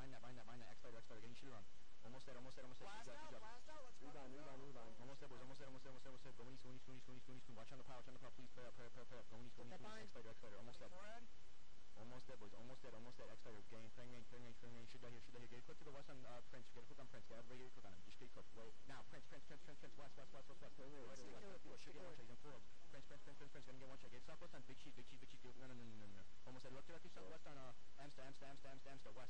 Going that. Bind that. Bind that. X X X Getting shooter on. Almost there. Almost there. Almost there. Blast Good job. out, Good job. blast out, let's Rebound, fucking rebound, rebound. Almost there, boys. Almost there. Almost there. Almost there. Almost. Going east. Going east. East. Going east. East. Watch on the power. Watch on the power. Please play up. Play up. Play up. Play up. East. Going east. Going east. X X X Almost. Forehead. Almost dead, boys. Almost dead. Almost dead. X-Fighter. Gang. Praying range. Praying range. Praying range. Shoot that here. Shoot that here. Get a click to the west on uh, Prince. Get a click on Prince. Get everybody get a click on him. Just get a click. Wait. Now. Prince. Prince. Prince. Prince. Prince. West. West. West. West. West. Wait, wait, wait, West. wait. West. West. Should get one shot. He's on four. Prince. Prince. Prince. Prince. Prince. Gonna get one shot. Get southwest on Big Cheese. Big Cheese. Big Cheese. No, no, no, no, no. Almost dead. Look directly southwest on uh. Amster. Amster. Amster. Amster. West.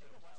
Yeah.